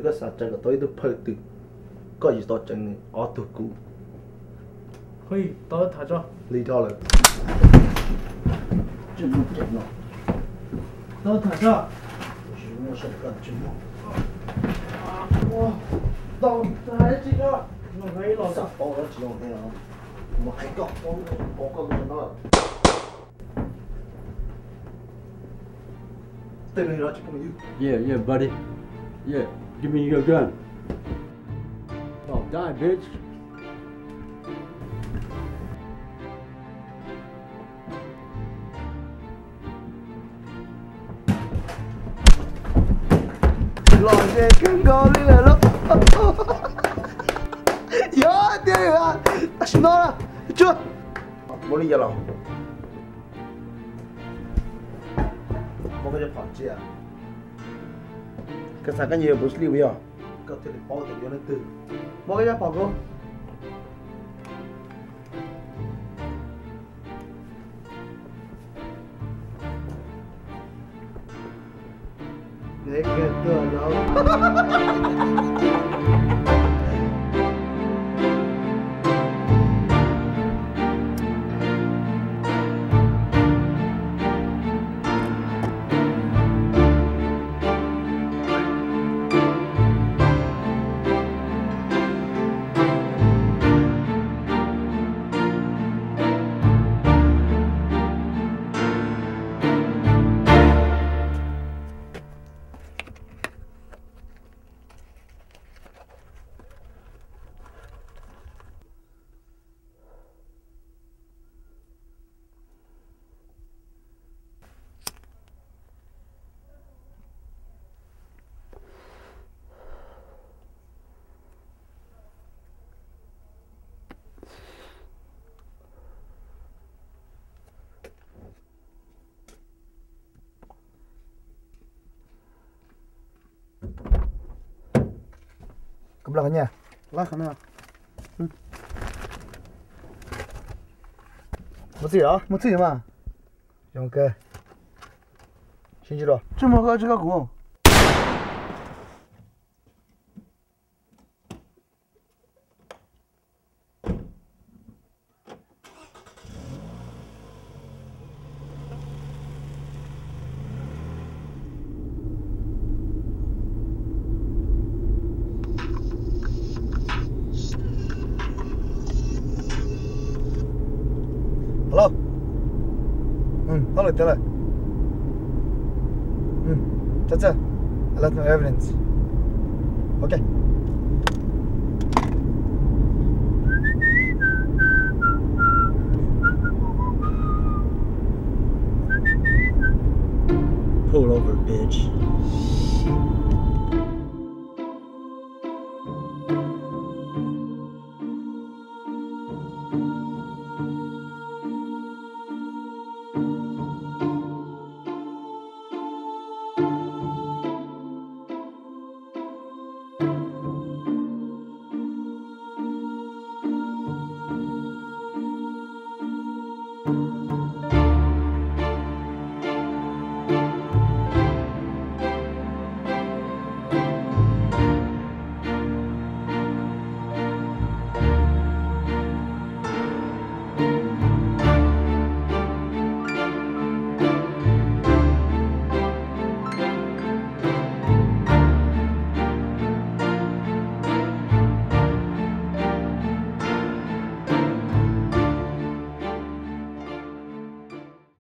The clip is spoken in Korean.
내가 사자가 너희들 팔뚝까지 다 짱네. 아 듣고 거의 따뜻하죠? 리더를 좀 짱나 따뜻하죠? 무슨 색깔 좀 와, 따뜻하지가 Yeah, yeah, buddy. Yeah. 给 我你的枪。我死，bitch。老子干不了了，哟，这个，谁弄的？这。我理解了。我给你放这啊。cái sao cái nhiều bút liu vậy có thể bỏ cái gì apa? từ bỏ cái gì Ke belakangnya Lah sana Mesti ya? Mesti mà. Dùng kê Xin chứ rồi? Chứ mà có chứ có cũng Hello. Hmm, hello, tell her. Hmm, that's it. I left no evidence. Okay. Pull over, bitch.